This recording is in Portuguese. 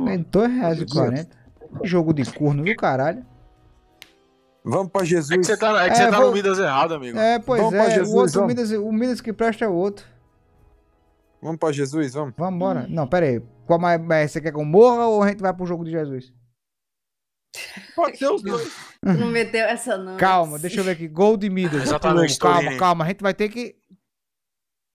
Vai 2 reais e 40. Jogo de corno do caralho. Vamos pra É que Jesus. você tá, é que É, você tá vou- no Midas errado, amigo. É, pois Vamos é. Jesus, o outro. Midas, o Midas que presta é o outro. Vamos pra Jesus, vamos. Vamos Vambora. Não, pera aí. Qual mais, você quer que eu morra ou a gente vai pro jogo de Jesus? Pode ser os dois. Não meteu essa não. Calma, deixa eu ver aqui. Gol de Midas. Exatamente, tá Calma, calma. A gente vai ter que.